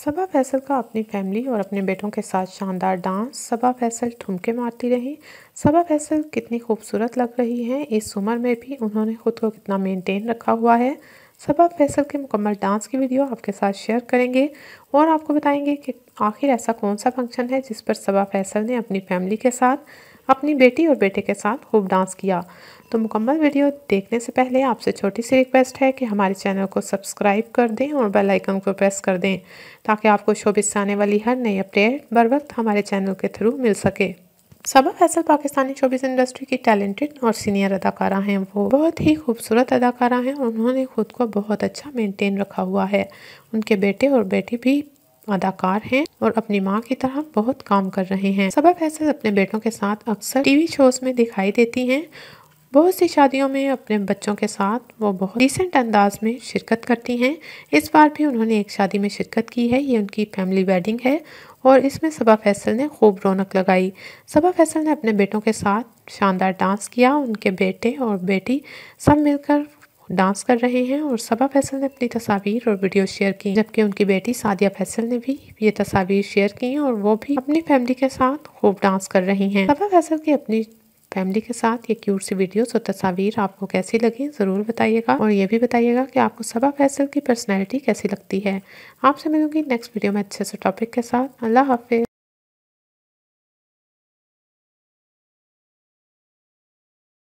सबा फैसल का अपनी फैमिली और अपने बेटों के साथ शानदार डांस, सबा फैसल ठुमके मारती रही। सबा फैसल कितनी खूबसूरत लग रही हैं। इस उम्र में भी उन्होंने खुद को कितना मेंटेन रखा हुआ है। सबा फैसल के मुकम्मल डांस की वीडियो आपके साथ शेयर करेंगे और आपको बताएँगे कि आखिर ऐसा कौन सा फ़ंक्शन है जिस पर सबा फैसल ने अपनी फैमिली के साथ अपनी बेटी और बेटे के साथ खूब डांस किया। तो मुकम्मल वीडियो देखने से पहले आपसे छोटी सी रिक्वेस्ट है कि हमारे चैनल को सब्सक्राइब कर दें और बेल आइकन को प्रेस कर दें, ताकि आपको शोबिस से आने वाली हर नई अपडेट बर वक्त हमारे चैनल के थ्रू मिल सके। सबा फैसल पाकिस्तानी शोबिस इंडस्ट्री की टैलेंटेड और सीनियर अदाकारा हैं। वो बहुत ही खूबसूरत अदाकारा हैं और उन्होंने खुद को बहुत अच्छा मेंटेन रखा हुआ है। उनके बेटे और बेटी भी अदाकार हैं और अपनी माँ की तरह बहुत काम कर रहे हैं। सबा फैसल अपने बेटों के साथ अक्सर टीवी शोज़ में दिखाई देती हैं। बहुत सी शादियों में अपने बच्चों के साथ वो बहुत डिसेंट अंदाज में शिरकत करती हैं। इस बार भी उन्होंने एक शादी में शिरकत की है, ये उनकी फैमिली वेडिंग है और इसमें सबा फैसल ने खूब रौनक लगाई। सबा फैसल ने अपने बेटों के साथ शानदार डांस किया, उनके बेटे और बेटी सब मिलकर डांस कर रहे हैं और सबा फैसल ने अपनी तस्वीर और वीडियो शेयर की। जबकि उनकी बेटी सादिया फैसल ने भी ये तस्वीर शेयर की और वो भी अपनी फैमिली के साथ खूब डांस कर रही हैं। सबा फैसल की अपनी फैमिली के साथ ये क्यूट सी वीडियोस और तस्वीर आपको कैसी लगी ज़रूर बताइएगा और ये भी बताइएगा कि आपको सबा फैसल की पर्सनैलिटी कैसी लगती है। आपसे मिलूँगी नेक्स्ट वीडियो में अच्छे से टॉपिक के साथ। अल्लाह हाफिज।